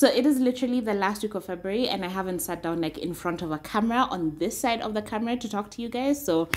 So it is literally the last week of February and I haven't sat down like in front of a camera on this side of the camera to talk to you guys. So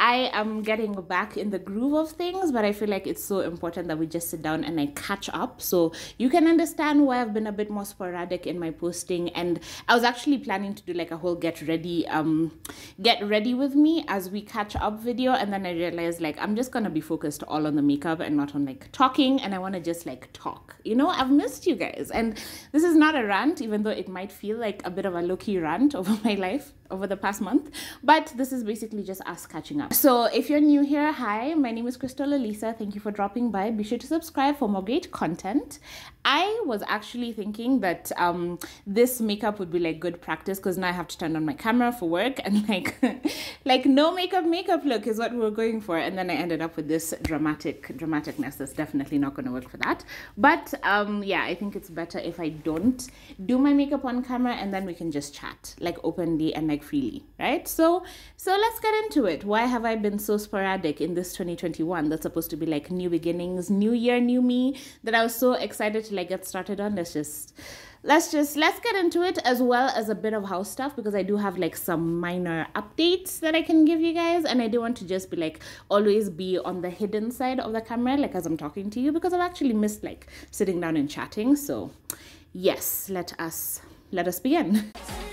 I am getting back in the groove of things, but I feel like it's so important that we just sit down and I catch up. So you can understand why I've been a bit more sporadic in my posting. And I was actually planning to do like a whole get ready, um, get ready with me as we catch up video. And then I realized like I'm just gonna be focused all on the makeup and not on like talking. And I wanna just like talk. You know, I've missed you guys. And this is not a rant, even though it might feel like a bit of a low key rant over my life over the past month. But this is basically just us catching up. So if you're new here, hi, my name is Crystal Olisa. Thank you for dropping by. Be sure to subscribe for more great content. I was actually thinking that um, this makeup would be like good practice because now I have to turn on my camera for work and like like no makeup makeup look is what we are going for. And then I ended up with this dramatic dramaticness that's definitely not going to work for that. But um, yeah, I think it's better if I don't do my makeup on camera and then we can just chat like openly and like freely, right? So so let's get into it. Why have I been so sporadic in this 2021 that's supposed to be like new beginnings, new year, new me that I was so excited to like get started on? Let's just let's just let's get into it as well as a bit of house stuff because i do have like some minor updates that i can give you guys and i do want to just be like always be on the hidden side of the camera like as i'm talking to you because i've actually missed like sitting down and chatting so yes let us let us begin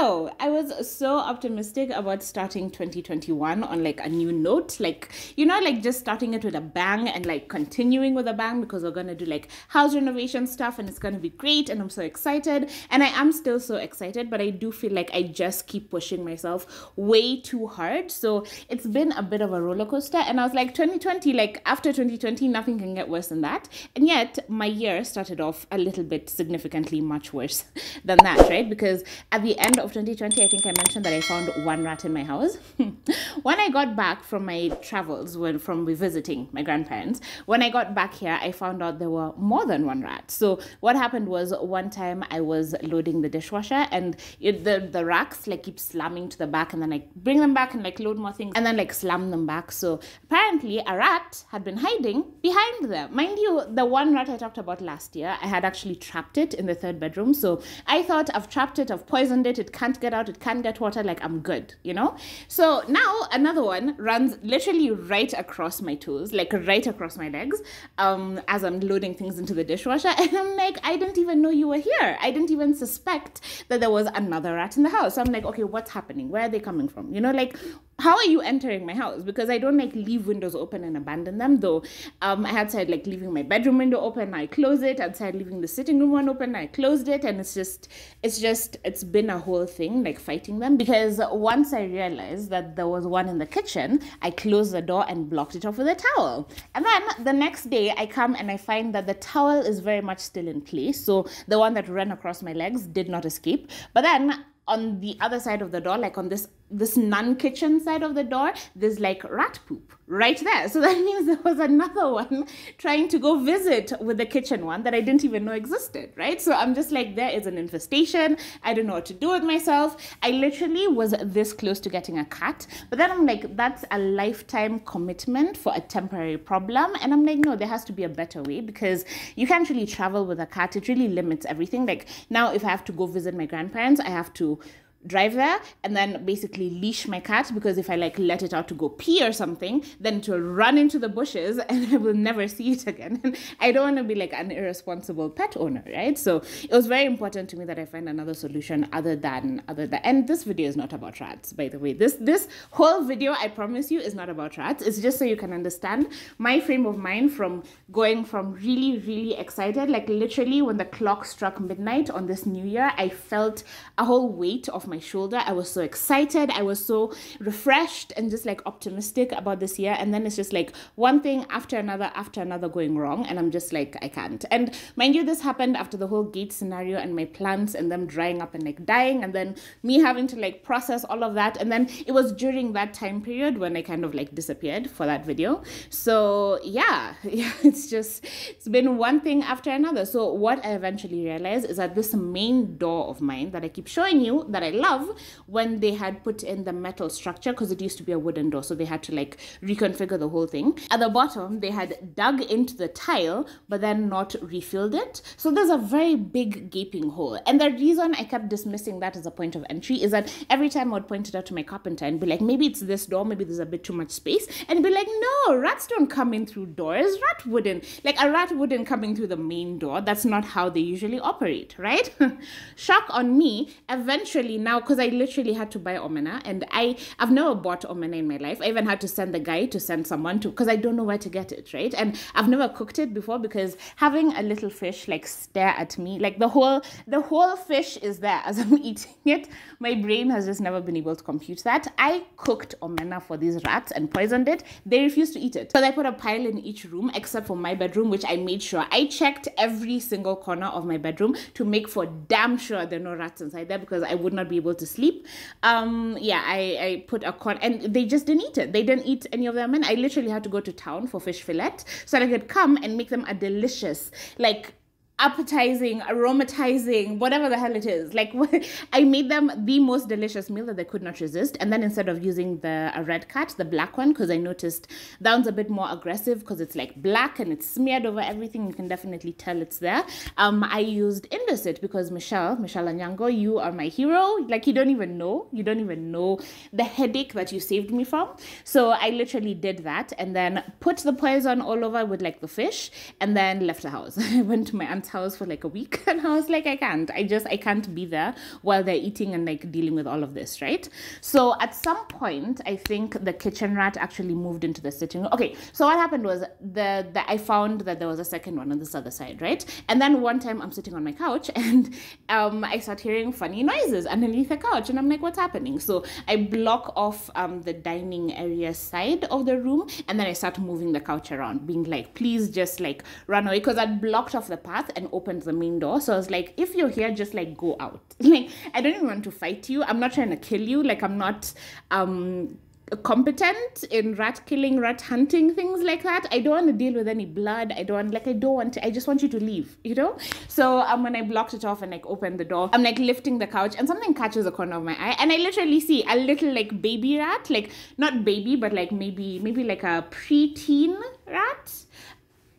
I was so optimistic about starting 2021 on like a new note, like you know, like just starting it with a bang and like continuing with a bang because we're gonna do like house renovation stuff and it's gonna be great and I'm so excited and I am still so excited, but I do feel like I just keep pushing myself way too hard. So it's been a bit of a roller coaster, and I was like 2020, like after 2020, nothing can get worse than that, and yet my year started off a little bit significantly much worse than that, right? Because at the end of 2020, I think I mentioned that I found one rat in my house. when I got back from my travels, when from revisiting my grandparents, when I got back here, I found out there were more than one rat. So what happened was one time I was loading the dishwasher and it, the the racks like keep slamming to the back, and then I bring them back and like load more things, and then like slam them back. So apparently a rat had been hiding behind them. Mind you, the one rat I talked about last year, I had actually trapped it in the third bedroom. So I thought I've trapped it, I've poisoned it, it can't get out, it can't get water, like I'm good, you know? So now another one runs literally right across my toes, like right across my legs, um, as I'm loading things into the dishwasher. And I'm like, I didn't even know you were here. I didn't even suspect that there was another rat in the house. So I'm like, okay, what's happening? Where are they coming from? You know, like how are you entering my house? Because I don't like leave windows open and abandon them. Though um, I had said like leaving my bedroom window open, I close it. I'd leaving the sitting room one open, I closed it, and it's just, it's just, it's been a whole thing like fighting them. Because once I realized that there was one in the kitchen, I closed the door and blocked it off with a towel. And then the next day, I come and I find that the towel is very much still in place. So the one that ran across my legs did not escape. But then on the other side of the door, like on this this non-kitchen side of the door, there's like rat poop right there. So that means there was another one trying to go visit with the kitchen one that I didn't even know existed, right? So I'm just like, there is an infestation. I don't know what to do with myself. I literally was this close to getting a cat, but then I'm like, that's a lifetime commitment for a temporary problem. And I'm like, no, there has to be a better way because you can't really travel with a cat. It really limits everything. Like now, if I have to go visit my grandparents, I have to drive there and then basically leash my cat because if I like let it out to go pee or something, then it will run into the bushes and I will never see it again. And I don't want to be like an irresponsible pet owner, right? So it was very important to me that I find another solution other than other than and this video is not about rats, by the way. This this whole video, I promise you, is not about rats. It's just so you can understand my frame of mind from going from really, really excited, like literally when the clock struck midnight on this new year, I felt a whole weight of my shoulder. I was so excited. I was so refreshed and just like optimistic about this year. And then it's just like one thing after another, after another going wrong. And I'm just like, I can't. And mind you, this happened after the whole gate scenario and my plants and them drying up and like dying. And then me having to like process all of that. And then it was during that time period when I kind of like disappeared for that video. So yeah, yeah, it's just, it's been one thing after another. So what I eventually realized is that this main door of mine that I keep showing you that I love when they had put in the metal structure because it used to be a wooden door. So they had to like reconfigure the whole thing. At the bottom, they had dug into the tile, but then not refilled it. So there's a very big gaping hole. And the reason I kept dismissing that as a point of entry is that every time I would point it out to my carpenter and be like, maybe it's this door, maybe there's a bit too much space. And be like, no, rats don't come in through doors. Rat wouldn't. Like a rat wouldn't come in through the main door. That's not how they usually operate, right? Shock on me. Eventually now, because I literally had to buy omena and I, I've never bought omena in my life. I even had to send the guy to send someone to, because I don't know where to get it, right? And I've never cooked it before because having a little fish like stare at me, like the whole, the whole fish is there as I'm eating it. My brain has just never been able to compute that. I cooked omena for these rats and poisoned it. They refused to eat it. So I put a pile in each room except for my bedroom, which I made sure I checked every single corner of my bedroom to make for damn sure there are no rats inside there because I would not be able to sleep. Um, yeah, I, I put a corner and they just didn't eat it. They didn't eat any of them and I literally had to go to town for fish fillet so that I could come and make them a delicious, like appetizing, aromatizing, whatever the hell it is. Like I made them the most delicious meal that they could not resist. And then instead of using the red cat, the black one, because I noticed that one's a bit more aggressive because it's like black and it's smeared over everything. You can definitely tell it's there. Um, I used Indesit because Michelle, Michelle Anyango, you are my hero. Like you don't even know, you don't even know the headache that you saved me from. So I literally did that and then put the poison all over with like the fish and then left the house. I went to my aunt's house for like a week and I was like, I can't. I just I can't be there while they're eating and like dealing with all of this, right? So at some point, I think the kitchen rat actually moved into the sitting room. Okay, so what happened was the, the I found that there was a second one on this other side, right? And then one time I'm sitting on my couch and um I start hearing funny noises underneath the couch and I'm like, what's happening? So I block off um the dining area side of the room and then I start moving the couch around, being like, please just like run away because I'd blocked off the path and opened the main door. So I was like, if you're here, just like go out. like I don't even want to fight you. I'm not trying to kill you. Like I'm not um competent in rat killing, rat hunting, things like that. I don't want to deal with any blood. I don't like I don't want to I just want you to leave, you know? So um when I blocked it off and like opened the door, I'm like lifting the couch and something catches the corner of my eye and I literally see a little like baby rat, like not baby, but like maybe maybe like a preteen rat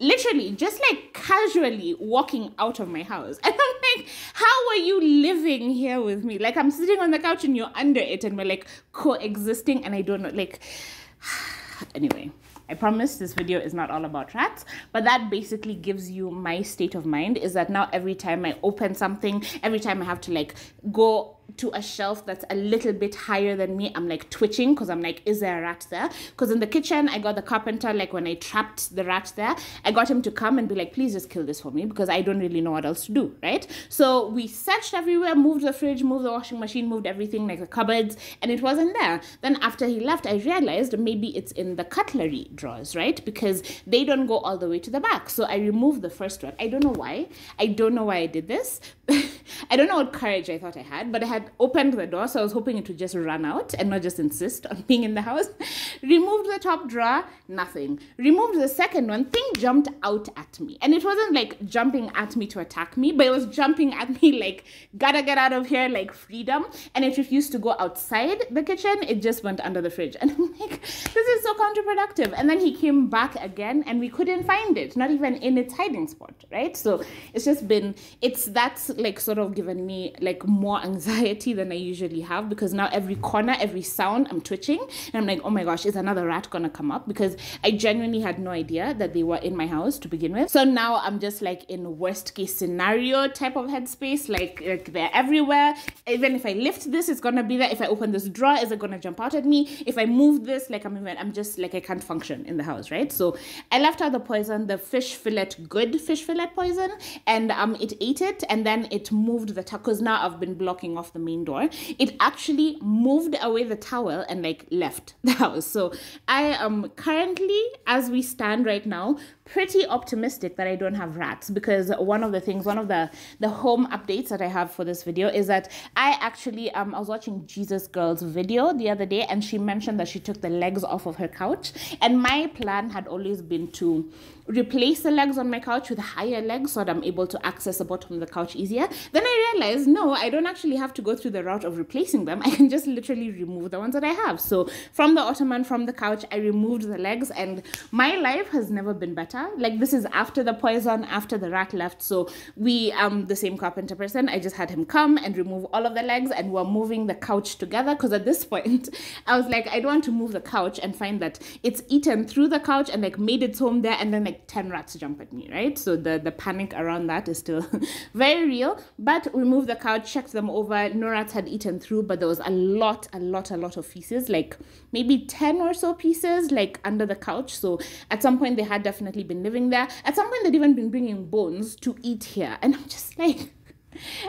literally just like casually walking out of my house. And I'm like, how are you living here with me? Like I'm sitting on the couch and you're under it and we're like coexisting and I don't know like anyway. I promise this video is not all about rats, but that basically gives you my state of mind is that now every time I open something, every time I have to like go to a shelf that's a little bit higher than me, I'm like twitching because I'm like, is there a rat there? Because in the kitchen, I got the carpenter, like when I trapped the rat there, I got him to come and be like, please just kill this for me because I don't really know what else to do, right? So we searched everywhere, moved the fridge, moved the washing machine, moved everything, like the cupboards, and it wasn't there. Then after he left, I realized maybe it's in the cutlery drawers, right? Because they don't go all the way to the back. So I removed the first one. I don't know why. I don't know why I did this. I don't know what courage I thought I had, but I had opened the door, so I was hoping it would just run out and not just insist on being in the house. Removed the top drawer, nothing. Removed the second one, thing jumped out at me. And it wasn't like jumping at me to attack me, but it was jumping at me like, gotta get out of here, like freedom. And it refused to go outside the kitchen, it just went under the fridge. And I'm like, this is so counterproductive. And then he came back again and we couldn't find it, not even in its hiding spot, right? So it's just been, it's that's like sort of given me like more anxiety than I usually have because now every corner, every sound, I'm twitching and I'm like, oh my gosh, is another rat gonna come up? Because I genuinely had no idea that they were in my house to begin with. So now I'm just like in worst case scenario type of headspace, like, like they're everywhere. Even if I lift this, it's gonna be there. If I open this drawer, is it gonna jump out at me? If I move this, like I'm even, I'm just like I can't function in the house, right? So I left out the poison, the fish fillet, good fish fillet poison, and um it ate it and then it moved the because now I've been blocking off the main door. It actually moved away the towel and like left the house. So I am currently, as we stand right now, pretty optimistic that I don't have rats because one of the things, one of the the home updates that I have for this video is that I actually um I was watching Jesus Girl's video the other day and she mentioned that she took the legs off of her couch and my plan had always been to replace the legs on my couch with higher legs so that I'm able to access the bottom of the couch easier. Then I realized, no, I don't actually have to go through the route of replacing them. I can just literally remove the ones that I have. So from the ottoman, from the couch, I removed the legs and my life has never been better. Like this is after the poison, after the rat left. So we, um, the same carpenter person, I just had him come and remove all of the legs and we're moving the couch together. Cause at this point, I was like, I don't want to move the couch and find that it's eaten through the couch and like made its home there and then like 10 rats jump at me, right? So the, the panic around that is still very real. But we moved the couch, checked them over. No rats had eaten through, but there was a lot, a lot, a lot of feces, like maybe 10 or so pieces, like under the couch. So at some point, they had definitely been living there. At some point, they'd even been bringing bones to eat here. And I'm just like,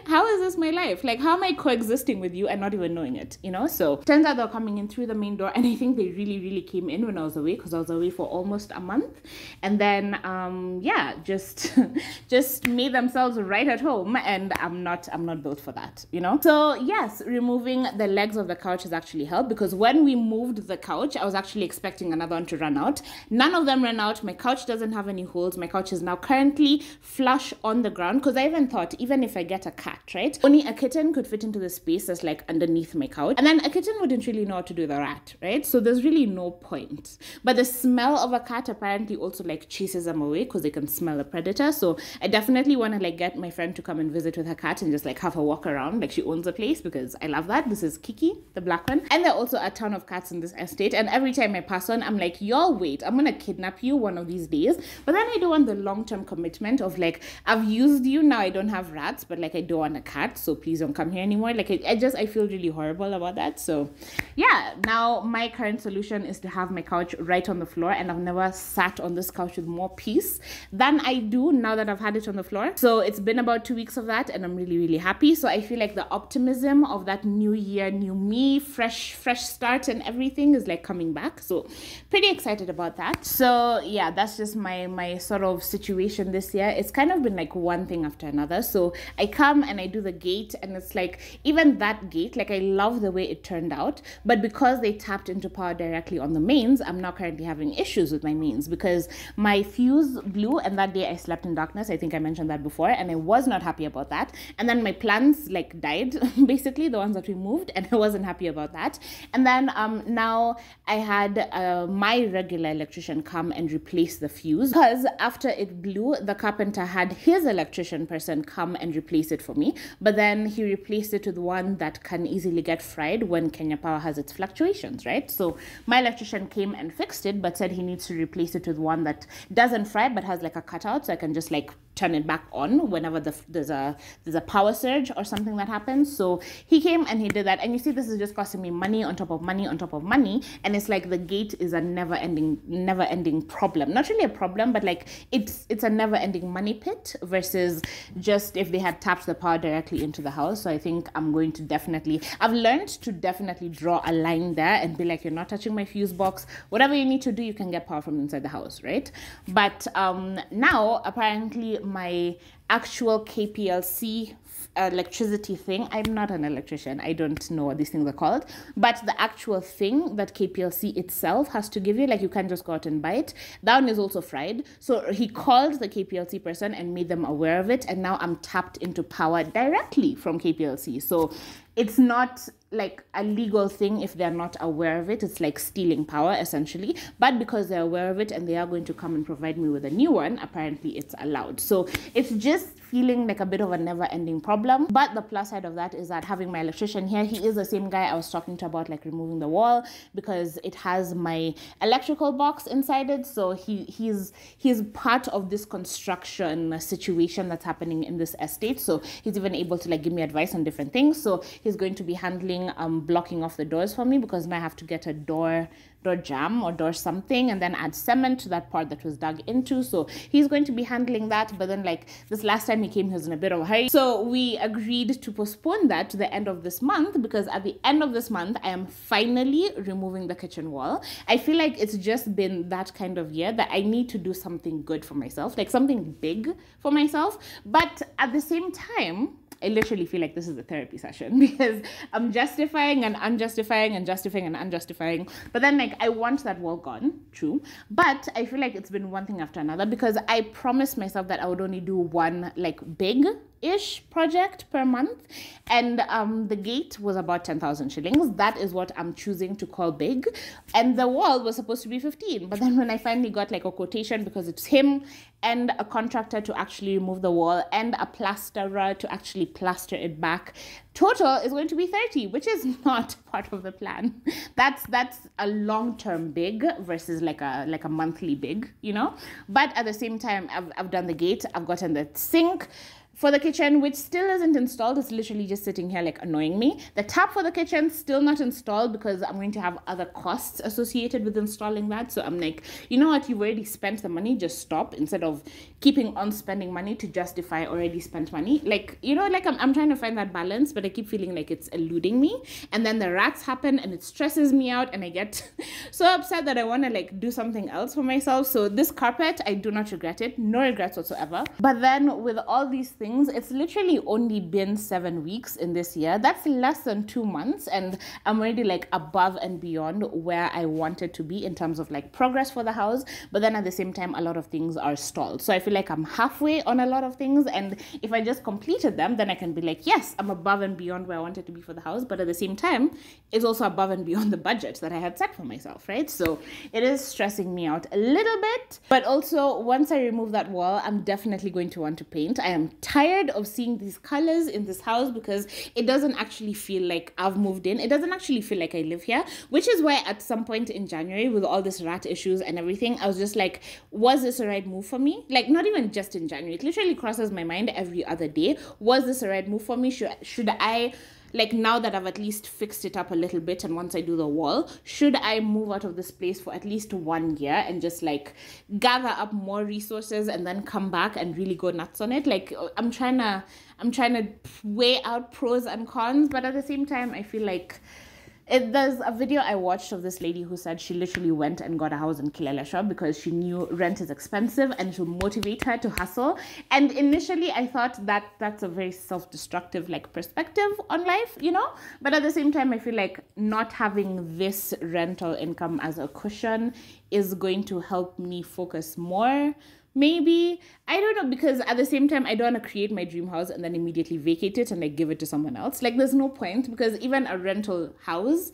how is this my life? Like, how am I coexisting with you and not even knowing it? You know? So, turns out they're coming in through the main door, and I think they really, really came in when I was away because I was away for almost a month, and then, um, yeah, just, just made themselves right at home, and I'm not, I'm not built for that, you know? So, yes, removing the legs of the couch has actually helped because when we moved the couch, I was actually expecting another one to run out. None of them ran out. My couch doesn't have any holes. My couch is now currently flush on the ground because I even thought, even if I get a cat, right? Only a kitten could fit into the space that's like underneath my couch. And then a kitten wouldn't really know how to do the rat, right? So there's really no point. But the smell of a cat apparently also like chases them away because they can smell a predator. So I definitely want to like get my friend to come and visit with her cat and just like have her walk around like she owns the place because I love that. This is Kiki, the black one. And there are also a ton of cats in this estate. And every time I pass on, I'm like, y'all wait, I'm gonna kidnap you one of these days. But then I don't want the long-term commitment of like, I've used you, now I don't have rats, but like I don't want a cat, so please don't come here anymore. Like I, I just I feel really horrible about that. So yeah, now my current solution is to have my couch right on the floor, and I've never sat on this couch with more peace than I do now that I've had it on the floor. So it's been about two weeks of that, and I'm really really happy. So I feel like the optimism of that new year, new me, fresh fresh start, and everything is like coming back. So pretty excited about that. So yeah, that's just my my sort of situation this year. It's kind of been like one thing after another. So I come and I do the gate, and it's like even that gate, like I love the way it turned out, but because they tapped into power directly on the mains, I'm now currently having issues with my mains because my fuse blew, and that day I slept in darkness. I think I mentioned that before, and I was not happy about that. And then my plans like died, basically the ones that we moved, and I wasn't happy about that. And then um now I had uh, my regular electrician come and replace the fuse because after it blew, the carpenter had his electrician person come and replace it for me. But then he replaced it with one that can easily get fried when Kenya Power has its fluctuations, right? So my electrician came and fixed it, but said he needs to replace it with one that doesn't fry but has like a cutout, so I can just like turn it back on whenever the, there's a there's a power surge or something that happens. So he came and he did that, and you see this is just costing me money on top of money on top of money, and it's like the gate is a never ending never ending problem. Not really a problem, but like it's it's a never ending money pit versus just if they had tapped the power directly into the house. So I think I'm going to definitely I've learned to definitely draw a line there and be like you're not touching my fuse box. Whatever you need to do, you can get power from inside the house, right? But um now apparently my actual KPLC uh, electricity thing. I'm not an electrician. I don't know what these things are called. But the actual thing that KPLC itself has to give you, like you can't just go out and buy it, that one is also fried. So he called the KPLC person and made them aware of it. And now I'm tapped into power directly from KPLC. So it's not like a legal thing if they're not aware of it. It's like stealing power essentially. But because they're aware of it and they are going to come and provide me with a new one, apparently it's allowed. So it's just feeling like a bit of a never ending problem. But the plus side of that is that having my electrician here, he is the same guy I was talking to about like removing the wall because it has my electrical box inside it. So he he's he's part of this construction situation that's happening in this estate. So he's even able to like give me advice on different things. So He's going to be handling um, blocking off the doors for me because now I have to get a door door jam or door something and then add cement to that part that was dug into. So he's going to be handling that. But then like this last time he came, he was in a bit of a hurry. So we agreed to postpone that to the end of this month because at the end of this month, I am finally removing the kitchen wall. I feel like it's just been that kind of year that I need to do something good for myself, like something big for myself. But at the same time, I literally feel like this is a therapy session because I'm justifying and unjustifying and justifying and unjustifying. But then, like, I want that wall gone, true. But I feel like it's been one thing after another because I promised myself that I would only do one, like, big ish project per month and um, the gate was about 10,000 shillings. That is what I'm choosing to call big. And the wall was supposed to be 15 but then when I finally got like a quotation because it's him and a contractor to actually remove the wall and a plasterer to actually plaster it back total is going to be 30 which is not part of the plan. That's that's a long-term big versus like a like a monthly big you know? But at the same time I've, I've done the gate I've gotten the sink for the kitchen, which still isn't installed. It's literally just sitting here like annoying me. The tap for the kitchen still not installed because I'm going to have other costs associated with installing that. So I'm like, you know what? You've already spent the money. Just stop instead of keeping on spending money to justify already spent money. Like, you know, like I'm, I'm trying to find that balance, but I keep feeling like it's eluding me. And then the rats happen and it stresses me out and I get so upset that I want to like do something else for myself. So this carpet, I do not regret it. No regrets whatsoever. But then with all these things, it's literally only been seven weeks in this year. That's less than two months. And I'm already like above and beyond where I wanted to be in terms of like progress for the house. But then at the same time, a lot of things are stalled. So I feel like I'm halfway on a lot of things. And if I just completed them, then I can be like, yes, I'm above and beyond where I wanted to be for the house. But at the same time, it's also above and beyond the budget that I had set for myself, right? So it is stressing me out a little bit. But also, once I remove that wall, I'm definitely going to want to paint. I am tired of seeing these colors in this house because it doesn't actually feel like I've moved in. It doesn't actually feel like I live here, which is why at some point in January, with all this rat issues and everything, I was just like, was this a right move for me? Like, not even just in January. It literally crosses my mind every other day. Was this a right move for me? Should should I like now that I've at least fixed it up a little bit and once I do the wall, should I move out of this place for at least one year and just like gather up more resources and then come back and really go nuts on it? Like uh, I'm trying to I'm trying to weigh out pros and cons, but at the same time I feel like it, there's a video I watched of this lady who said she literally went and got a house in Kileleshwa because she knew rent is expensive and to motivate her to hustle. And initially, I thought that that's a very self-destructive like perspective on life, you know. But at the same time, I feel like not having this rental income as a cushion is going to help me focus more maybe. I don't know because at the same time i don't want to create my dream house and then immediately vacate it and like give it to someone else. Like there's no point because even a rental house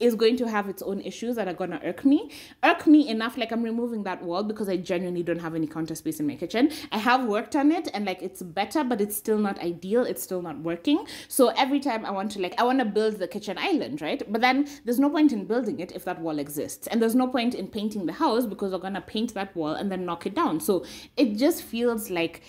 is going to have its own issues that are going to irk me. Irk me enough, like I'm removing that wall because I genuinely don't have any counter space in my kitchen. I have worked on it and like it's better, but it's still not ideal. It's still not working. So every time I want to like, I want to build the kitchen island, right? But then there's no point in building it if that wall exists. And there's no point in painting the house because we're going to paint that wall and then knock it down. So it just feels like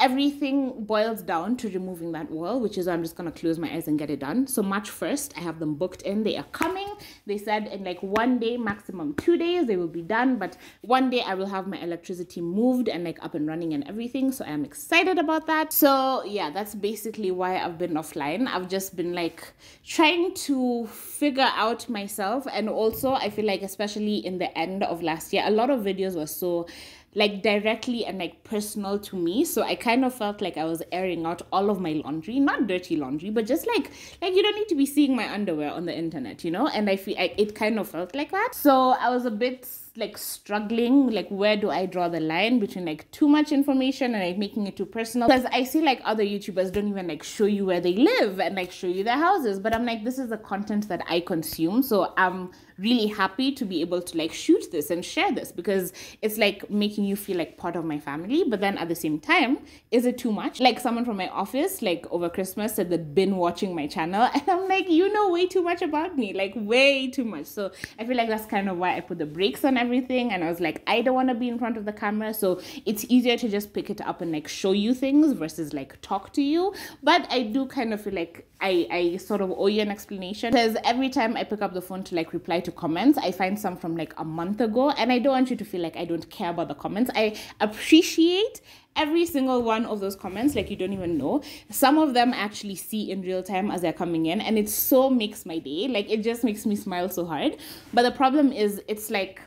everything boils down to removing that wall, which is I'm just gonna close my eyes and get it done. So March 1st, I have them booked in. They are coming. They said in like one day, maximum two days, they will be done. But one day I will have my electricity moved and like up and running and everything. So I am excited about that. So yeah, that's basically why I've been offline. I've just been like trying to figure out myself. And also I feel like especially in the end of last year, a lot of videos were so like directly and like personal to me. So i kind of felt like i was airing out all of my laundry. Not dirty laundry but just like like you don't need to be seeing my underwear on the internet you know? And i feel I, it kind of felt like that. So i was a bit like struggling like where do i draw the line between like too much information and like making it too personal? Because i see like other youtubers don't even like show you where they live and like show you their houses. But i'm like this is the content that i consume. So i'm really happy to be able to like shoot this and share this because it's like making you feel like part of my family. But then at the same time, is it too much? Like someone from my office, like over Christmas, said they'd been watching my channel, and I'm like, you know way too much about me, like way too much. So I feel like that's kind of why I put the brakes on everything and I was like I don't want to be in front of the camera so it's easier to just pick it up and like show you things versus like talk to you but I do kind of feel like I, I sort of owe you an explanation because every time I pick up the phone to like reply to comments, I find some from like a month ago, and I don't want you to feel like I don't care about the comments. I appreciate every single one of those comments like you don't even know some of them actually see in real time as they're coming in and it so makes my day like it just makes me smile so hard but the problem is it's like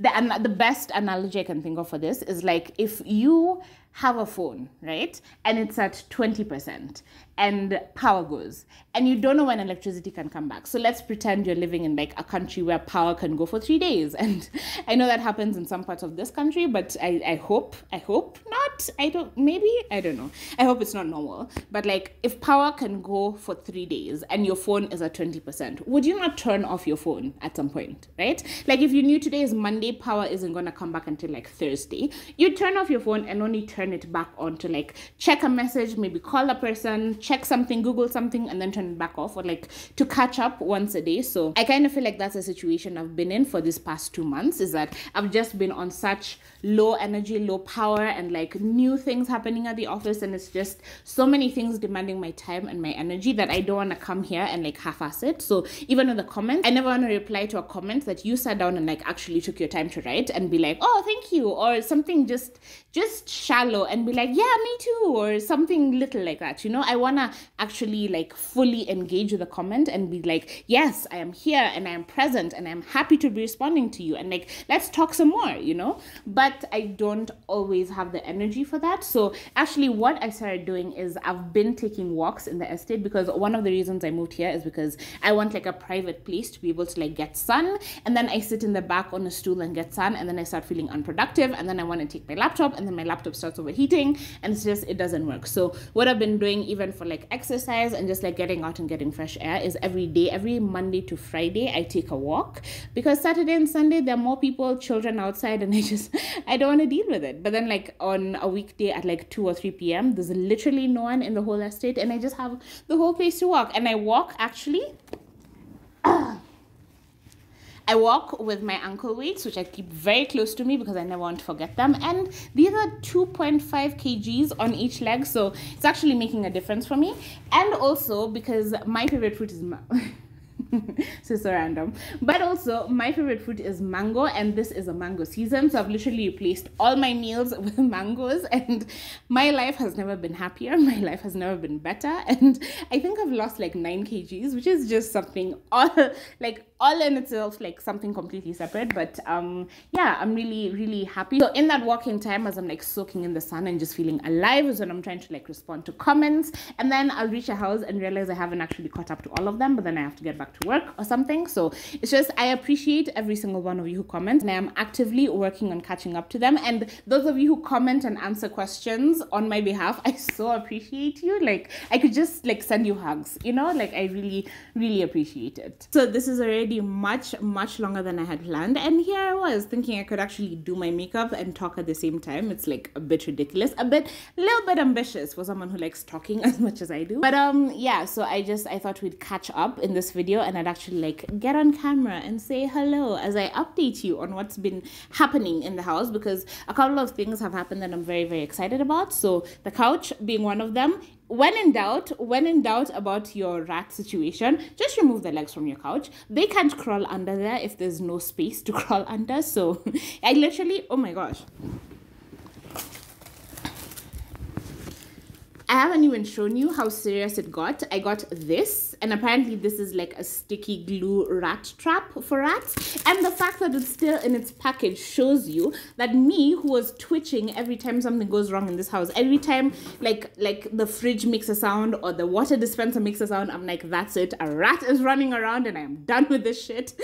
the, the best analogy i can think of for this is like if you have a phone, right? And it's at 20% and power goes and you don't know when electricity can come back. So let's pretend you're living in like a country where power can go for three days. And I know that happens in some parts of this country, but I, I hope, I hope not. I don't, maybe, I don't know. I hope it's not normal. But like if power can go for three days and your phone is at 20%, would you not turn off your phone at some point, right? Like if you knew today is Monday, power isn't going to come back until like Thursday, you turn off your phone and only turn it back on to like check a message, maybe call a person, check something, Google something, and then turn it back off, or like to catch up once a day. So I kind of feel like that's a situation I've been in for this past two months is that I've just been on such low energy, low power, and like new things happening at the office. And it's just so many things demanding my time and my energy that I don't want to come here and like half ass it. So even in the comments, I never want to reply to a comment that you sat down and like actually took your time to write and be like, oh, thank you, or something just just shallow and be like, yeah, me too, or something little like that. You know, I want to actually like fully engage with the comment and be like, yes, I am here and I am present and I'm happy to be responding to you and like, let's talk some more, you know? But I don't always have the energy for that. So actually, what I started doing is I've been taking walks in the estate because one of the reasons I moved here is because I want like a private place to be able to like get sun. And then I sit in the back on a stool and get sun. And then I start feeling unproductive. And then I want to take my laptop and then my laptop starts overheating and it's just, it doesn't work. So what I've been doing even for like exercise and just like getting out and getting fresh air is every day, every Monday to Friday, I take a walk because Saturday and Sunday, there are more people, children outside, and I just, I don't want to deal with it. But then, like on a weekday at like 2 or 3 p.m., there's literally no one in the whole estate, and I just have the whole place to walk. And I walk actually. I walk with my ankle weights, which I keep very close to me because I never want to forget them. And these are 2.5 kgs on each leg, so it's actually making a difference for me. And also because my favorite fruit is. so so random. But also, my favorite fruit is mango, and this is a mango season. So I've literally replaced all my meals with mangoes, and my life has never been happier. My life has never been better, and I think I've lost like nine kgs, which is just something all like all in itself like something completely separate. But um, yeah, I'm really really happy. So in that walking time, as I'm like soaking in the sun and just feeling alive, is when I'm trying to like respond to comments, and then I'll reach a house and realize I haven't actually caught up to all of them, but then I have to get back to work or something. So it's just, I appreciate every single one of you who comment and I am actively working on catching up to them. And those of you who comment and answer questions on my behalf, I so appreciate you. Like I could just like send you hugs, you know, like I really, really appreciate it. So this is already much, much longer than I had planned. And here I was thinking I could actually do my makeup and talk at the same time. It's like a bit ridiculous, a bit, a little bit ambitious for someone who likes talking as much as I do. But um, yeah, so I just, I thought we'd catch up in this video and I'd actually like get on camera and say hello as I update you on what's been happening in the house because a couple of things have happened that I'm very, very excited about. So the couch being one of them. When in doubt, when in doubt about your rat situation, just remove the legs from your couch. They can't crawl under there if there's no space to crawl under. So I literally, oh my gosh. Haven't even shown you how serious it got. I got this, and apparently this is like a sticky glue rat trap for rats. And the fact that it's still in its package shows you that me, who was twitching every time something goes wrong in this house, every time like like the fridge makes a sound or the water dispenser makes a sound, I'm like, that's it, a rat is running around and I am done with this shit.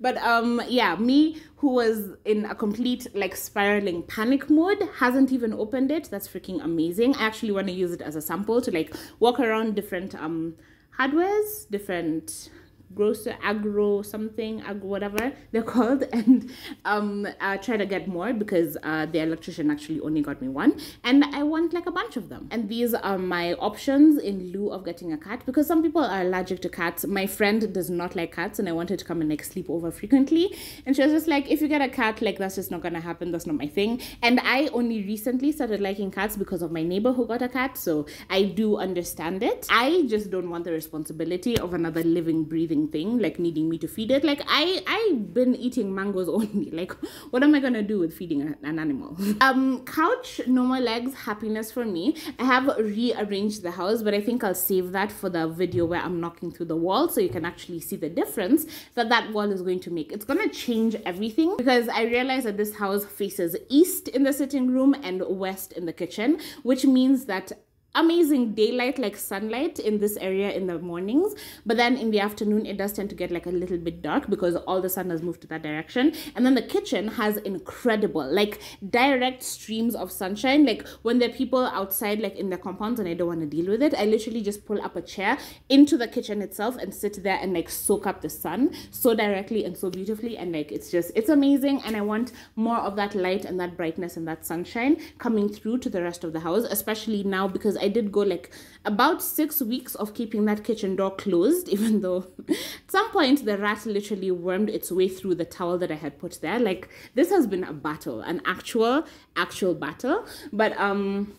But um, yeah, me who was in a complete like spiraling panic mode hasn't even opened it. That's freaking amazing. I actually want to use it as a sample to like walk around different um hardwares different grocer agro something agro whatever they're called. And um uh, try to get more because uh, the electrician actually only got me one. And i want like a bunch of them. And these are my options in lieu of getting a cat because some people are allergic to cats. My friend does not like cats and i wanted to come and like sleep over frequently. And she was just like if you get a cat like that's just not gonna happen. That's not my thing. And i only recently started liking cats because of my neighbor who got a cat. So i do understand it. I just don't want the responsibility of another living breathing thing like needing me to feed it. Like i i've been eating mangoes only. Like what am i gonna do with feeding a, an animal? Um couch no more legs happiness for me. I have rearranged the house but i think i'll save that for the video where i'm knocking through the wall so you can actually see the difference that that wall is going to make. It's to change everything because i realize that this house faces east in the sitting room and west in the kitchen which means that amazing daylight like sunlight in this area in the mornings but then in the afternoon it does tend to get like a little bit dark because all the sun has moved to that direction. And then the kitchen has incredible like direct streams of sunshine. Like when there are people outside like in the compounds and i don't want to deal with it i literally just pull up a chair into the kitchen itself and sit there and like soak up the sun so directly and so beautifully. And like it's just it's amazing. And i want more of that light and that brightness and that sunshine coming through to the rest of the house especially now because I did go like about six weeks of keeping that kitchen door closed, even though at some point the rat literally wormed its way through the towel that I had put there. Like this has been a battle, an actual, actual battle. But um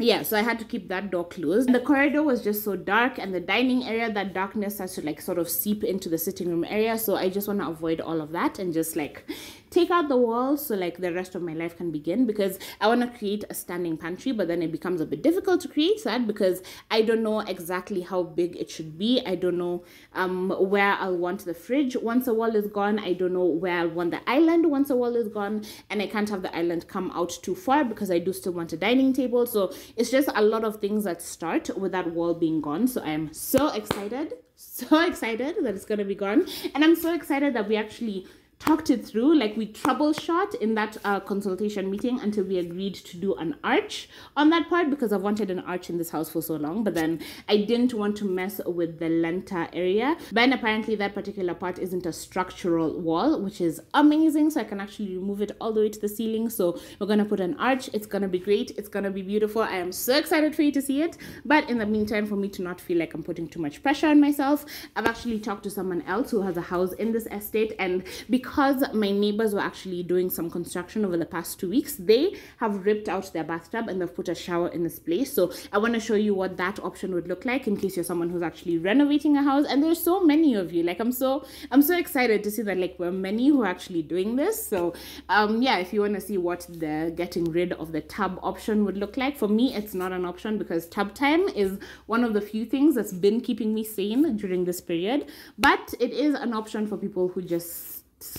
yeah so i had to keep that door closed the corridor was just so dark and the dining area that darkness has to like sort of seep into the sitting room area so i just want to avoid all of that and just like take out the walls so like the rest of my life can begin because I want to create a standing pantry, but then it becomes a bit difficult to create that because I don't know exactly how big it should be. I don't know um, where I'll want the fridge once a wall is gone. I don't know where I'll want the island once a wall is gone. And I can't have the island come out too far because I do still want a dining table. So it's just a lot of things that start with that wall being gone. So I am so excited so excited that it's going to be gone and i'm so excited that we actually talked it through like we troubleshot in that uh, consultation meeting until we agreed to do an arch on that part because i've wanted an arch in this house for so long but then i didn't want to mess with the lenta area. But apparently that particular part isn't a structural wall which is amazing so i can actually remove it all the way to the ceiling. So we're gonna put an arch. It's gonna be great. It's gonna be beautiful. I am so excited for you to see it. But in the meantime for me to not feel like i'm putting too much pressure on myself i've actually talked to someone else who has a house in this estate and because because my neighbors were actually doing some construction over the past two weeks, they have ripped out their bathtub and they've put a shower in this place. So I want to show you what that option would look like in case you're someone who's actually renovating a house. And there's so many of you. Like I'm so I'm so excited to see that like we're many who are actually doing this. So um yeah, if you want to see what the getting rid of the tub option would look like, for me it's not an option because tub time is one of the few things that's been keeping me sane during this period. But it is an option for people who just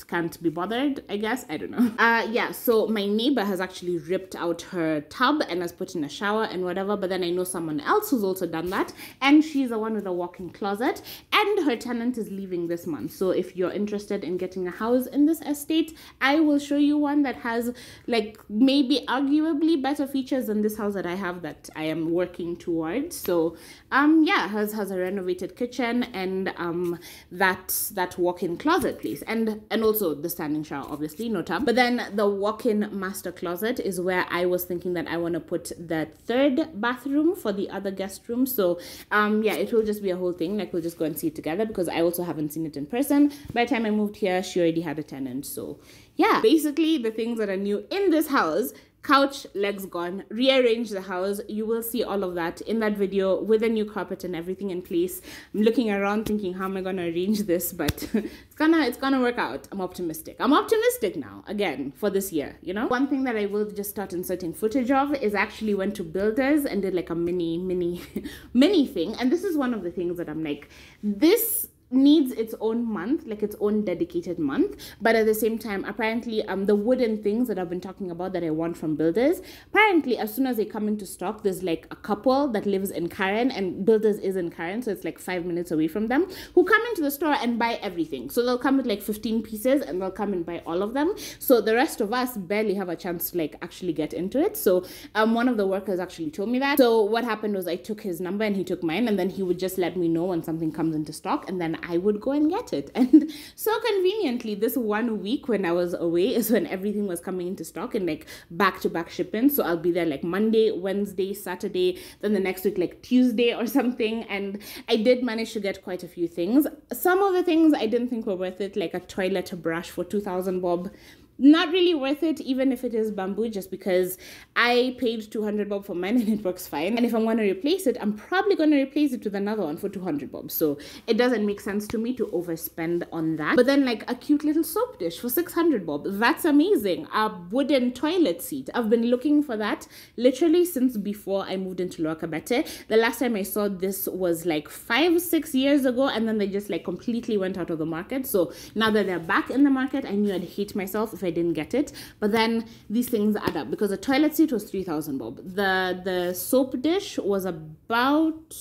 can't be bothered i guess. I don't know. Uh yeah so my neighbor has actually ripped out her tub and has put in a shower and whatever but then i know someone else who's also done that and she's the one with a walk-in closet and her tenant is leaving this month. So if you're interested in getting a house in this estate i will show you one that has like maybe arguably better features than this house that i have that i am working towards. So um yeah hers has a renovated kitchen and um that that walk-in closet please. And and also the standing shower obviously no tub but then the walk-in master closet is where i was thinking that i want to put the third bathroom for the other guest room. So um yeah it will just be a whole thing. Like we'll just go and see it together because i also haven't seen it in person. By the time i moved here she already had a tenant so yeah. Basically the things that are new in this house couch legs gone. Rearrange the house. You will see all of that in that video with a new carpet and everything in place. I'm looking around thinking how am i to arrange this? But it's gonna it's gonna work out. I'm optimistic. I'm optimistic now again for this year you know? One thing that i will just start inserting footage of is actually went to builders and did like a mini mini mini thing. And this is one of the things that i'm like this needs its own month like its own dedicated month. But at the same time apparently um the wooden things that i've been talking about that i want from builders apparently as soon as they come into stock there's like a couple that lives in karen and builders is in karen so it's like five minutes away from them who come into the store and buy everything. So they'll come with like 15 pieces and they'll come and buy all of them. So the rest of us barely have a chance to like actually get into it. So um one of the workers actually told me that. So what happened was i took his number and he took mine and then he would just let me know when something comes into stock and then I would go and get it. And so conveniently, this one week when I was away is when everything was coming into stock and like back to back shipping. So I'll be there like Monday, Wednesday, Saturday, then the next week, like Tuesday or something. And I did manage to get quite a few things. Some of the things I didn't think were worth it, like a toilet brush for 2000 bob not really worth it even if it is bamboo just because i paid 200 bob for mine and it works fine. And if i'm going to replace it i'm probably going to replace it with another one for 200 bob. So it doesn't make sense to me to overspend on that. But then like a cute little soap dish for 600 bob that's amazing. A wooden toilet seat. I've been looking for that literally since before i moved into Lower Kabete the last time i saw this was like five six years ago and then they just like completely went out of the market. So now that they're back in the market i knew i'd hate myself if i didn't get it. But then these things add up because the toilet seat was 3000 bob. The the soap dish was about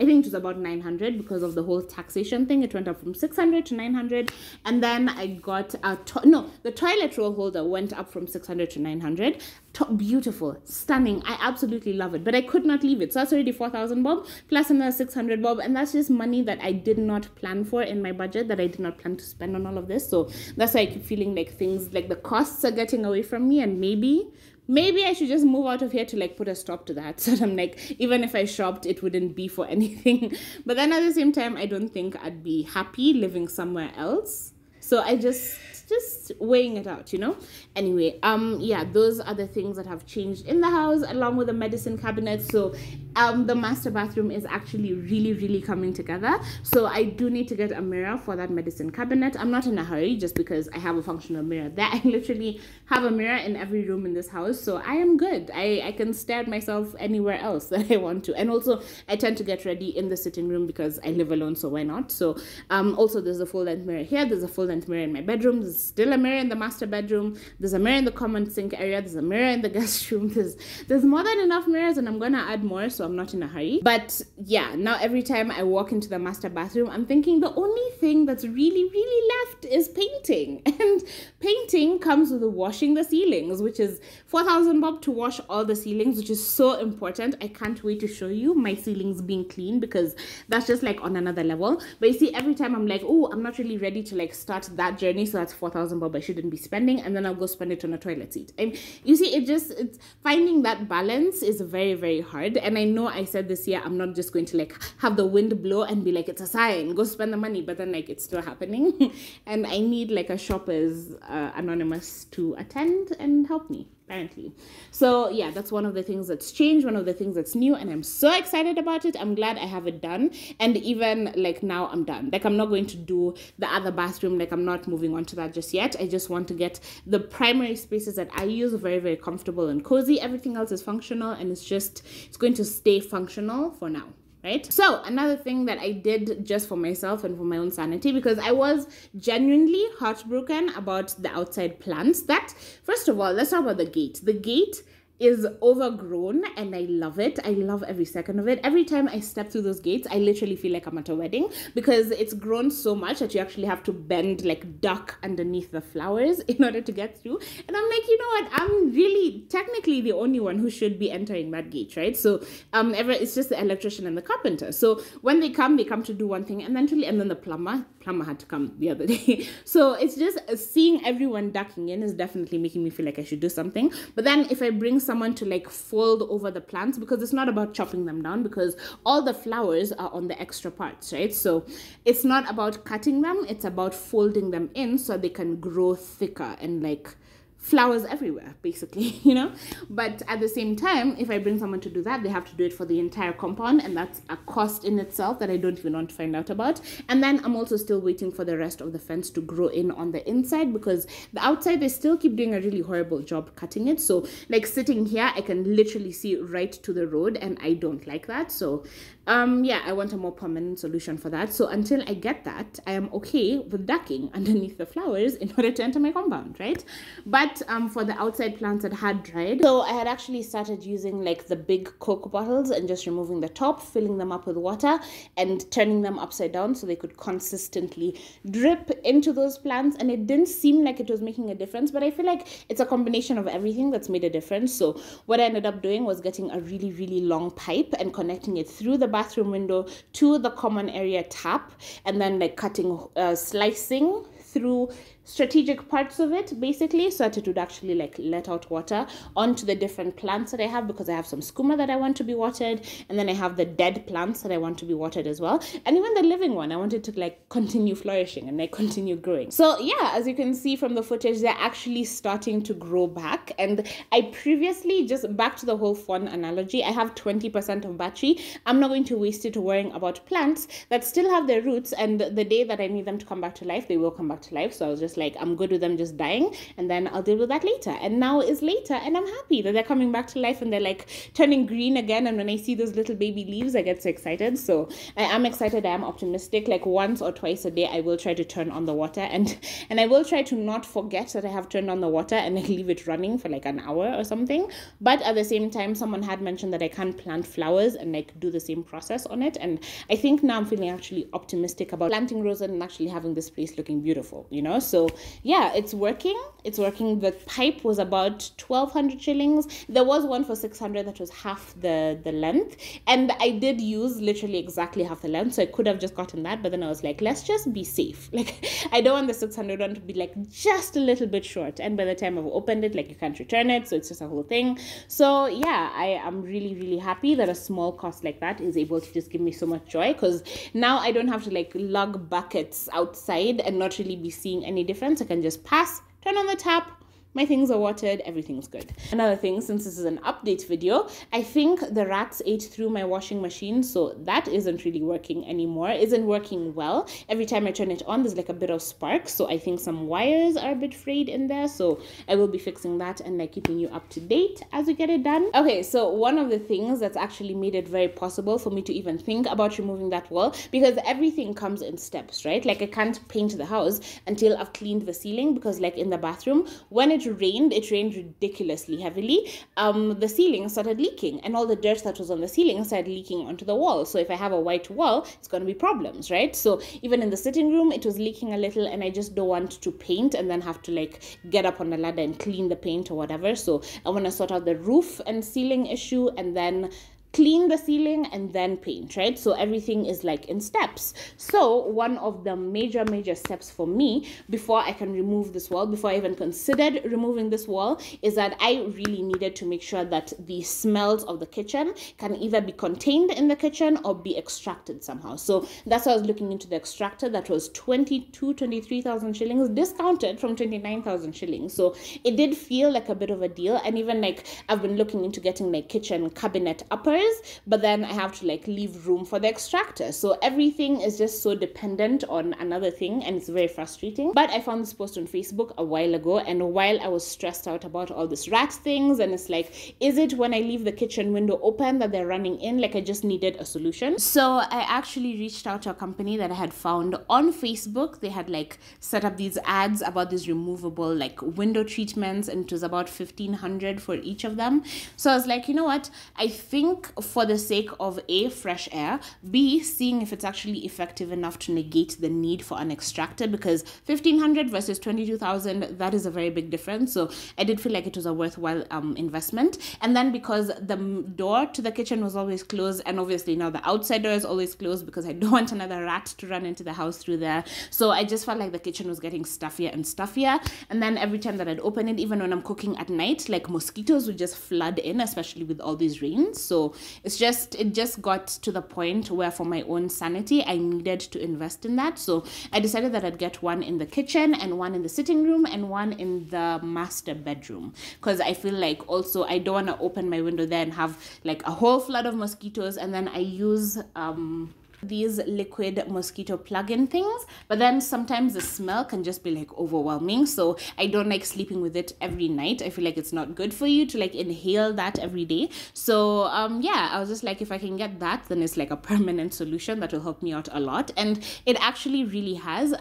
I think it was about 900 because of the whole taxation thing. It went up from 600 to 900. And then I got a, no, the toilet roll holder went up from 600 to 900. To- beautiful, stunning. I absolutely love it. But I could not leave it. So that's already 4,000 bob plus another 600 bob. And that's just money that I did not plan for in my budget that I did not plan to spend on all of this. So that's why I keep feeling like things like the costs are getting away from me. And maybe maybe I should just move out of here to like put a stop to that. So I'm like, even if I shopped, it wouldn't be for anything. But then at the same time, I don't think I'd be happy living somewhere else. So I just just weighing it out, you know. Anyway, um, yeah, those are the things that have changed in the house, along with the medicine cabinet. So, um, the master bathroom is actually really, really coming together. So I do need to get a mirror for that medicine cabinet. I'm not in a hurry, just because I have a functional mirror there. I literally have a mirror in every room in this house, so I am good. I I can stare at myself anywhere else that I want to, and also I tend to get ready in the sitting room because I live alone, so why not? So, um, also there's a full length mirror here. There's a full length mirror in my bedroom. There's still a mirror in the master bedroom. There's a mirror in the common sink area. There's a mirror in the guest room. There's there's more than enough mirrors, and I'm gonna add more, so I'm not in a hurry. But yeah, now every time I walk into the master bathroom, I'm thinking the only thing that's really really left is painting, and painting comes with washing the ceilings, which is four thousand bob to wash all the ceilings, which is so important. I can't wait to show you my ceilings being clean because that's just like on another level. But you see, every time I'm like, oh, I'm not really ready to like start that journey, so that's four thousand bob I shouldn't be spending, and then I'll go spend it on a toilet seat. And you see, it just it's finding that balance is very very hard. And I know I said this year I'm not just going to like have the wind blow and be like it's a sign, go spend the money, but then like it's still happening, and I need like a shoppers uh, anonymous to attend and help me apparently. So yeah, that's one of the things that's changed, one of the things that's new, and I'm so excited about it. I'm glad I have it done. And even like now I'm done. Like I'm not going to do the other bathroom, like I'm not moving on to that just yet. I just want to get the primary spaces that I use very, very comfortable and cozy. Everything else is functional and it's just it's going to stay functional for now right? So, another thing that I did just for myself and for my own sanity, because I was genuinely heartbroken about the outside plants. That, first of all, let's talk about the gate. The gate is overgrown and I love it. I love every second of it. Every time I step through those gates, I literally feel like I'm at a wedding because it's grown so much that you actually have to bend like duck underneath the flowers in order to get through. And I'm like, you know what? I'm really technically the only one who should be entering that gate, right? So um ever it's just the electrician and the carpenter. So when they come, they come to do one thing and then and then the plumber plumber had to come the other day. So it's just uh, seeing everyone ducking in is definitely making me feel like I should do something. But then if I bring someone to like fold over the plants because it's not about chopping them down because all the flowers are on the extra parts, right? So it's not about cutting them, it's about folding them in so they can grow thicker and like flowers everywhere basically you know? But at the same time if i bring someone to do that they have to do it for the entire compound and that's a cost in itself that i don't even want to find out about. And then i'm also still waiting for the rest of the fence to grow in on the inside because the outside they still keep doing a really horrible job cutting it. So like sitting here i can literally see right to the road and i don't like that. So um yeah i want a more permanent solution for that so until i get that i am okay with ducking underneath the flowers in order to enter my compound right but um, for the outside plants that had dried, so I had actually started using like the big Coke bottles and just removing the top, filling them up with water, and turning them upside down so they could consistently drip into those plants. And it didn't seem like it was making a difference, but I feel like it's a combination of everything that's made a difference. So what I ended up doing was getting a really, really long pipe and connecting it through the bathroom window to the common area tap, and then like cutting, uh, slicing through strategic parts of it basically so that it would actually like let out water onto the different plants that I have because I have some sukuma that I want to be watered and then I have the dead plants that I want to be watered as well and even the living one I wanted it to like continue flourishing and like continue growing. So yeah as you can see from the footage they're actually starting to grow back and I previously just back to the whole fun analogy I have 20% of battery. I'm not going to waste it worrying about plants that still have their roots and the day that I need them to come back to life they will come back to life so I was just like I'm good with them just dying and then I'll deal with that later. And now is later and I'm happy that they're coming back to life and they're like turning green again. And when I see those little baby leaves, I get so excited. So I am excited. I am optimistic. Like once or twice a day, I will try to turn on the water and and I will try to not forget that I have turned on the water and like leave it running for like an hour or something. But at the same time, someone had mentioned that I can't plant flowers and like do the same process on it. And I think now I'm feeling actually optimistic about planting roses and actually having this place looking beautiful, you know? So yeah, it's working. It's working. The pipe was about 1200 shillings. There was one for 600 that was half the, the length. And I did use literally exactly half the length. So I could have just gotten that. But then I was like, let's just be safe. Like, I don't want the 600 one to be like just a little bit short. And by the time I've opened it, like you can't return it. So it's just a whole thing. So yeah, I am really, really happy that a small cost like that is able to just give me so much joy because now I don't have to like lug buckets outside and not really be seeing any difference. I can just pass, turn on the tap, my things are watered, everything's good. Another thing, since this is an update video, I think the rats ate through my washing machine, so that isn't really working anymore, isn't working well. Every time I turn it on, there's like a bit of spark, so I think some wires are a bit frayed in there, so I will be fixing that and like keeping you up to date as we get it done. Okay, so one of the things that's actually made it very possible for me to even think about removing that wall, because everything comes in steps, right? Like I can't paint the house until I've cleaned the ceiling, because like in the bathroom, when it it rained, it rained ridiculously heavily, um, the ceiling started leaking and all the dirt that was on the ceiling started leaking onto the wall. So if I have a white wall, it's going to be problems, right? So even in the sitting room, it was leaking a little and I just don't want to paint and then have to like get up on the ladder and clean the paint or whatever. So I want to sort out the roof and ceiling issue and then clean the ceiling and then paint right? So everything is like in steps. So one of the major major steps for me before i can remove this wall before i even considered removing this wall is that i really needed to make sure that the smells of the kitchen can either be contained in the kitchen or be extracted somehow. So that's why i was looking into the extractor that was 22 23000 shillings discounted from 29000 shillings. So it did feel like a bit of a deal. And even like i've been looking into getting my kitchen cabinet upper but then I have to like leave room for the extractor. So everything is just so dependent on another thing and it's very frustrating. But I found this post on Facebook a while ago and while I was stressed out about all this rat things and it's like, is it when I leave the kitchen window open that they're running in? Like I just needed a solution. So I actually reached out to a company that I had found on Facebook. They had like set up these ads about these removable like window treatments and it was about 1500 for each of them. So I was like, you know what? I think for the sake of A, fresh air, B, seeing if it's actually effective enough to negate the need for an extractor because 1500 versus 22,000, that is a very big difference. So I did feel like it was a worthwhile um, investment. And then because the door to the kitchen was always closed, and obviously now the outside door is always closed because I don't want another rat to run into the house through there. So I just felt like the kitchen was getting stuffier and stuffier. And then every time that I'd open it, even when I'm cooking at night, like mosquitoes would just flood in, especially with all these rains. So it's just it just got to the point where for my own sanity i needed to invest in that. So i decided that i'd get one in the kitchen and one in the sitting room and one in the master bedroom. Because i feel like also i don't want to open my window there and have like a whole flood of mosquitoes and then i use um these liquid mosquito plug-in things but then sometimes the smell can just be like overwhelming. So i don't like sleeping with it every night. I feel like it's not good for you to like inhale that every day. So um yeah i was just like if i can get that then it's like a permanent solution that will help me out a lot. And it actually really has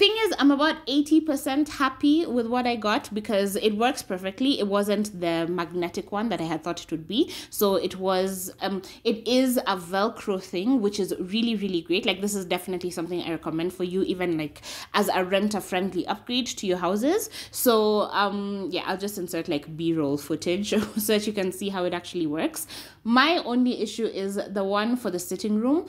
thing is i'm about 80% happy with what i got because it works perfectly. It wasn't the magnetic one that i had thought it would be. So it was um it is a velcro thing which is really really great. Like this is definitely something i recommend for you even like as a renter friendly upgrade to your houses. So um yeah i'll just insert like b-roll footage so that you can see how it actually works. My only issue is the one for the sitting room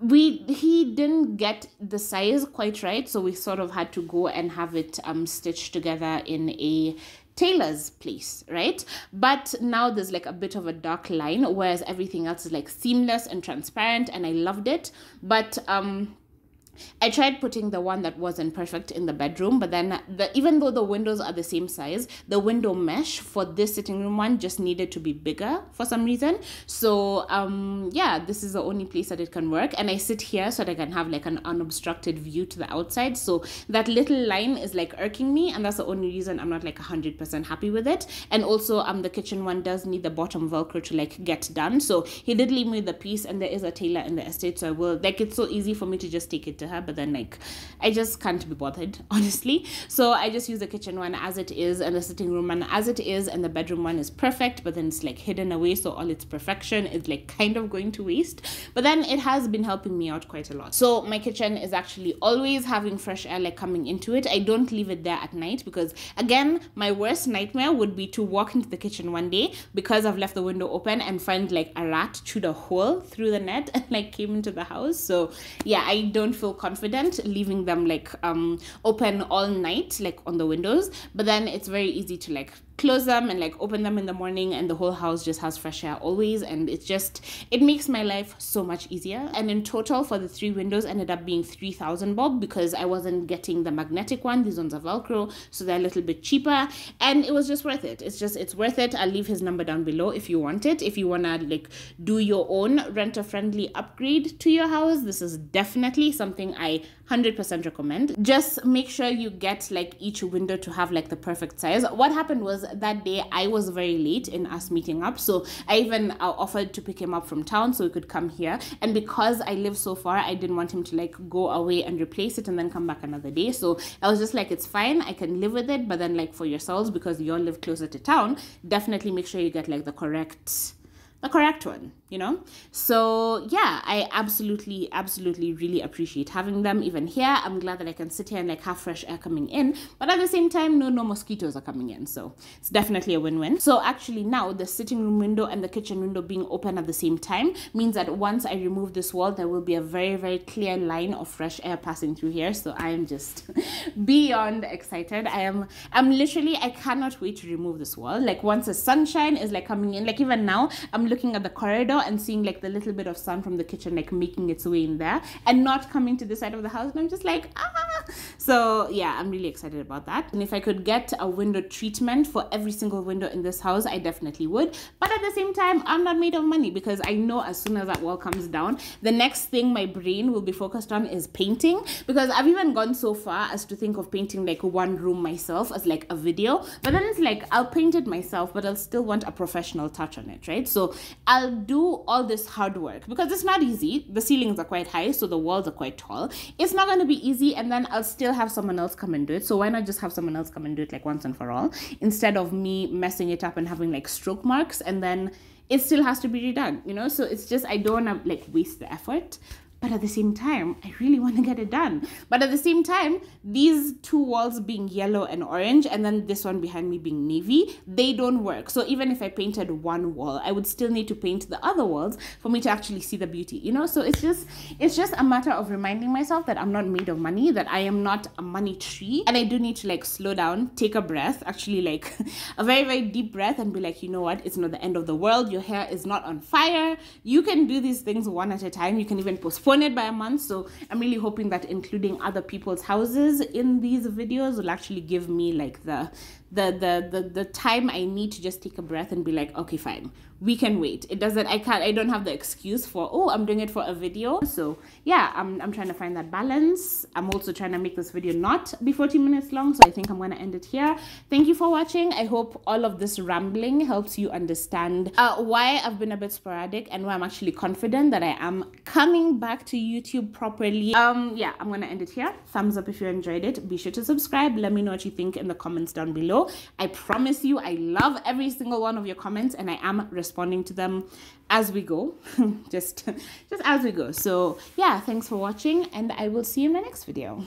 we he didn't get the size quite right so we sort of had to go and have it um stitched together in a tailor's place right? But now there's like a bit of a dark line whereas everything else is like seamless and transparent and i loved it. But um I tried putting the one that wasn't perfect in the bedroom, but then the, even though the windows are the same size, the window mesh for this sitting room one just needed to be bigger for some reason. So um, yeah, this is the only place that it can work. And I sit here so that I can have like an unobstructed view to the outside. So that little line is like irking me, and that's the only reason I'm not like 100% happy with it. And also um, the kitchen one does need the bottom Velcro to like get done. So he did leave me the piece, and there is a tailor in the estate, so I will like it's so easy for me to just take it to her but then like i just can't be bothered honestly. So i just use the kitchen one as it is and the sitting room one as it is and the bedroom one is perfect but then it's like hidden away so all its perfection is like kind of going to waste. But then it has been helping me out quite a lot. So my kitchen is actually always having fresh air like coming into it. I don't leave it there at night because again my worst nightmare would be to walk into the kitchen one day because i've left the window open and find like a rat chewed a hole through the net and like came into the house. So yeah i don't feel confident leaving them like um open all night like on the windows. But then it's very easy to like close them and like open them in the morning and the whole house just has fresh air always and it's just it makes my life so much easier. And in total for the three windows ended up being 3000 bob because i wasn't getting the magnetic one these ones are velcro so they're a little bit cheaper. And it was just worth it. It's just it's worth it. I'll leave his number down below if you want it. If you want to like do your own renter friendly upgrade to your house this is definitely something i 100% recommend just make sure you get like each window to have like the perfect size what happened was that day I was very late in us meeting up. So I even uh, offered to pick him up from town so he could come here. And because I live so far, I didn't want him to like go away and replace it and then come back another day. So I was just like, it's fine. I can live with it. But then like for yourselves, because you all live closer to town, definitely make sure you get like the correct the correct one you know? So yeah i absolutely absolutely really appreciate having them even here. I'm glad that i can sit here and like have fresh air coming in. But at the same time no no mosquitoes are coming in. So it's definitely a win-win. So actually now the sitting room window and the kitchen window being open at the same time means that once i remove this wall there will be a very very clear line of fresh air passing through here. So i am just beyond excited. I am i'm literally i cannot wait to remove this wall. Like once the sunshine is like coming in like even now i'm looking at the corridor and seeing like the little bit of sun from the kitchen like making its way in there and not coming to the side of the house and i'm just like ah. So yeah i'm really excited about that. And if i could get a window treatment for every single window in this house i definitely would. But at the same time i'm not made of money because i know as soon as that wall comes down the next thing my brain will be focused on is painting because i've even gone so far as to think of painting like one room myself as like a video. But then it's like i'll paint it myself but i'll still want a professional touch on it right? So I'll do all this hard work because it's not easy. The ceilings are quite high, so the walls are quite tall. It's not going to be easy, and then I'll still have someone else come and do it. So why not just have someone else come and do it like once and for all instead of me messing it up and having like stroke marks and then it still has to be redone, you know? So it's just, I don't want to like waste the effort but at the same time, I really want to get it done. But at the same time, these two walls being yellow and orange, and then this one behind me being navy, they don't work. So even if I painted one wall, I would still need to paint the other walls for me to actually see the beauty, you know? So it's just, it's just a matter of reminding myself that I'm not made of money, that I am not a money tree. And I do need to like slow down, take a breath, actually like a very, very deep breath and be like, you know what? It's not the end of the world. Your hair is not on fire. You can do these things one at a time. You can even post 400 by a month so i'm really hoping that including other people's houses in these videos will actually give me like the the the the, the time i need to just take a breath and be like okay fine we can wait. It doesn't. I can't. I don't have the excuse for oh, I'm doing it for a video. So yeah, I'm I'm trying to find that balance. I'm also trying to make this video not be 40 minutes long. So I think I'm gonna end it here. Thank you for watching. I hope all of this rambling helps you understand uh, why I've been a bit sporadic and why I'm actually confident that I am coming back to YouTube properly. Um yeah, I'm gonna end it here. Thumbs up if you enjoyed it. Be sure to subscribe. Let me know what you think in the comments down below. I promise you, I love every single one of your comments and I am responding to them as we go. just, just as we go. So yeah, thanks for watching and I will see you in my next video.